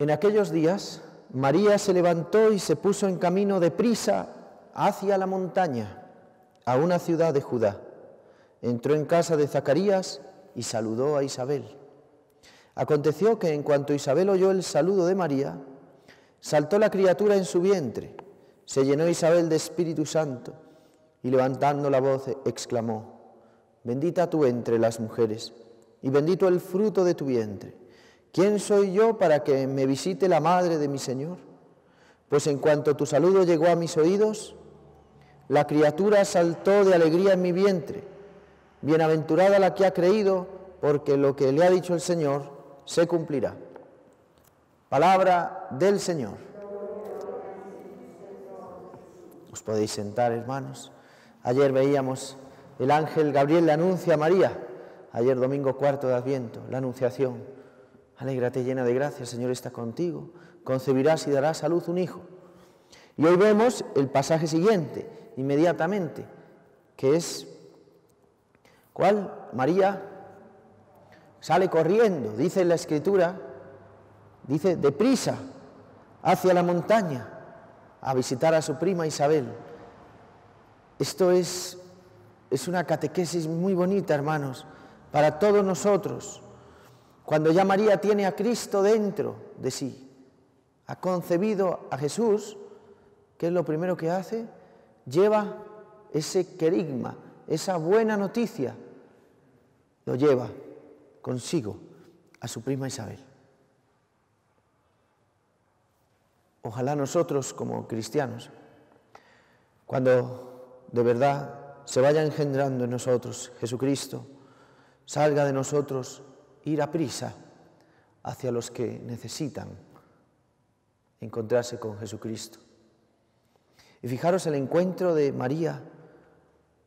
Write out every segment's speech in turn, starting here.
En aquellos días, María se levantó y se puso en camino de prisa hacia la montaña, a una ciudad de Judá. Entró en casa de Zacarías y saludó a Isabel. Aconteció que en cuanto Isabel oyó el saludo de María, saltó la criatura en su vientre, se llenó Isabel de Espíritu Santo y levantando la voz exclamó, bendita tú entre las mujeres y bendito el fruto de tu vientre. ¿Quién soy yo para que me visite la madre de mi Señor? Pues en cuanto tu saludo llegó a mis oídos, la criatura saltó de alegría en mi vientre. Bienaventurada la que ha creído, porque lo que le ha dicho el Señor se cumplirá. Palabra del Señor. Os podéis sentar, hermanos. Ayer veíamos el ángel Gabriel le anuncia a María, ayer domingo cuarto de Adviento, la anunciación. Alégrate llena de gracia, el Señor está contigo. Concebirás y darás a luz un hijo. Y hoy vemos el pasaje siguiente, inmediatamente, que es, ¿cuál? María sale corriendo, dice la escritura, dice, deprisa, hacia la montaña, a visitar a su prima Isabel. Esto es, es una catequesis muy bonita, hermanos, para todos nosotros. Cuando ya María tiene a Cristo dentro de sí, ha concebido a Jesús, ¿qué es lo primero que hace? Lleva ese querigma, esa buena noticia, lo lleva consigo a su prima Isabel. Ojalá nosotros como cristianos, cuando de verdad se vaya engendrando en nosotros Jesucristo, salga de nosotros ir a prisa hacia los que necesitan encontrarse con Jesucristo. Y fijaros el encuentro de María.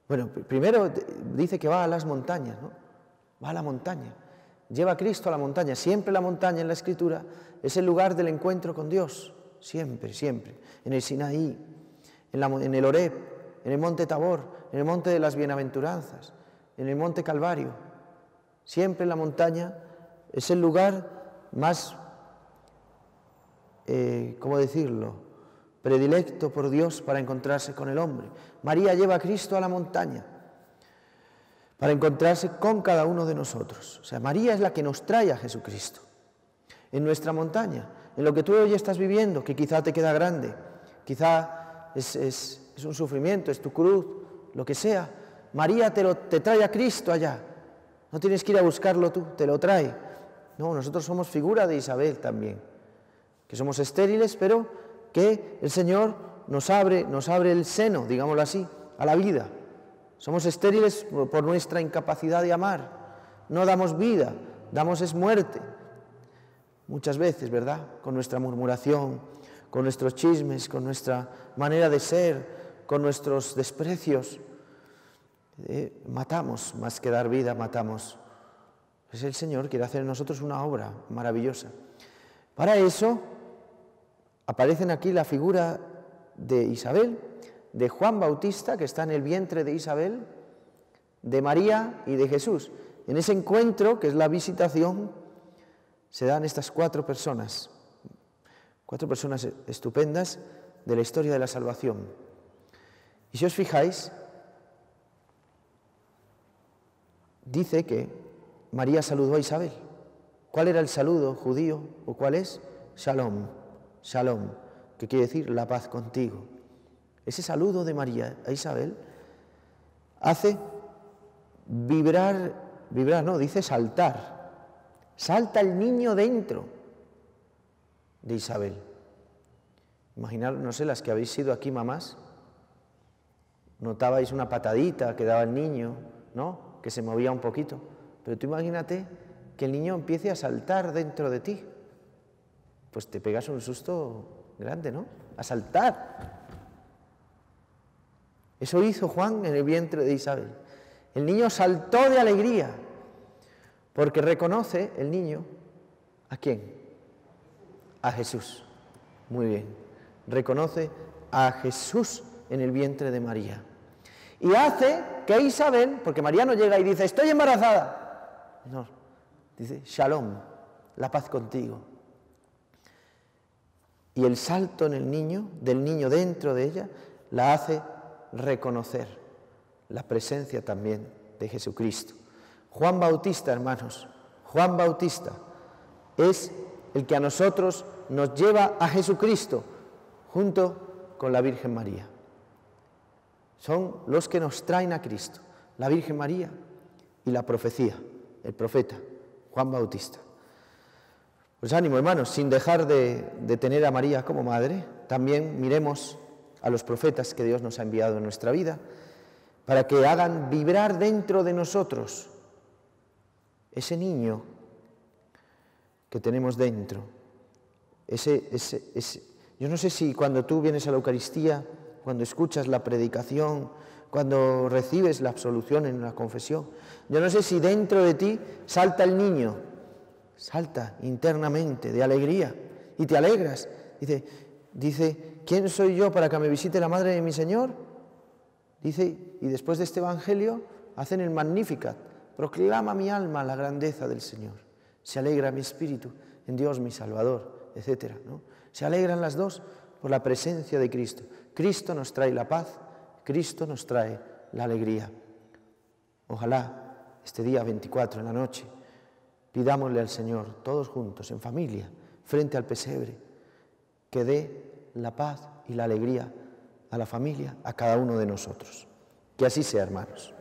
Bueno, primero dice que va a las montañas, ¿no? Va a la montaña. Lleva a Cristo a la montaña. Siempre la montaña en la Escritura es el lugar del encuentro con Dios. Siempre, siempre. En el Sinaí, en, en el Oreb, en el monte Tabor, en el monte de las bienaventuranzas, en el monte Calvario. Siempre la montaña es el lugar más, eh, ¿cómo decirlo?, predilecto por Dios para encontrarse con el hombre. María lleva a Cristo a la montaña para encontrarse con cada uno de nosotros. O sea, María es la que nos trae a Jesucristo. En nuestra montaña, en lo que tú hoy estás viviendo, que quizá te queda grande, quizá es, un sufrimiento, es tu cruz, lo que sea, María te, lo, te trae a Cristo allá no tienes que ir a buscarlo tú, te lo trae. No, nosotros somos figura de Isabel también, que somos estériles, pero que el Señor nos abre, nos abre el seno, digámoslo así, a la vida. Somos estériles por nuestra incapacidad de amar. No damos vida, damos es muerte. Muchas veces, ¿verdad? Con nuestra murmuración, con nuestros chismes, con nuestra manera de ser, con nuestros desprecios. Eh, matamos, más que dar vida, matamos. Es el Señor quiere hacer en nosotros una obra maravillosa. Para eso aparecen aquí la figura de Isabel, de Juan Bautista, que está en el vientre de Isabel, de María y de Jesús. En ese encuentro, que es la visitación, se dan estas cuatro personas, cuatro personas estupendas de la historia de la salvación. Y si os fijáis, dice que María saludó a Isabel. ¿Cuál era el saludo judío o cuál es? Shalom, shalom, que quiere decir la paz contigo. Ese saludo de María a Isabel hace vibrar, vibrar no, dice saltar. Salta el niño dentro de Isabel. Imaginar, no sé, las que habéis sido aquí mamás, notabais una patadita que daba el niño, ¿no? Que se movía un poquito. Pero tú imagínate que el niño empiece a saltar dentro de ti. Pues te pegas un susto grande, ¿no? A saltar. Eso hizo Juan en el vientre de Isabel. El niño saltó de alegría porque reconoce el niño a quién? A Jesús. Muy bien. Reconoce a Jesús en el vientre de María y hace que Isabel, porque María no llega y dice, estoy embarazada. Dice, shalom, la paz contigo. Y el salto en el niño, del niño dentro de ella, la hace reconocer la presencia también de Jesucristo. Juan Bautista, hermanos, Juan Bautista es el que a nosotros nos lleva a Jesucristo junto con la Virgen María. Son los que nos traen a Cristo, la Virgen María y la profecía, el profeta Juan Bautista. Pues ánimo, hermanos, sin dejar de, tener a María como madre, también miremos a los profetas que Dios nos ha enviado en nuestra vida para que hagan vibrar dentro de nosotros ese niño que tenemos dentro. Ese, Yo no sé si cuando tú vienes a la Eucaristía, cuando escuchas la predicación, cuando recibes la absolución en la confesión, yo no sé si dentro de ti salta el niño salta internamente de alegría y te alegras. Dice, dice, ¿quién soy yo para que me visite la madre de mi Señor? Dice, y después de este Evangelio hacen el Magnificat, proclama mi alma la grandeza del Señor, se alegra mi espíritu en Dios mi Salvador, etc. ¿no? Se alegran las dos por la presencia de Cristo. Cristo nos trae la paz, Cristo nos trae la alegría. Ojalá este día 24 en la noche Pidámosle al Señor, todos juntos, en familia, frente al pesebre, que dé la paz y la alegría a la familia, a cada uno de nosotros. Que así sea, hermanos.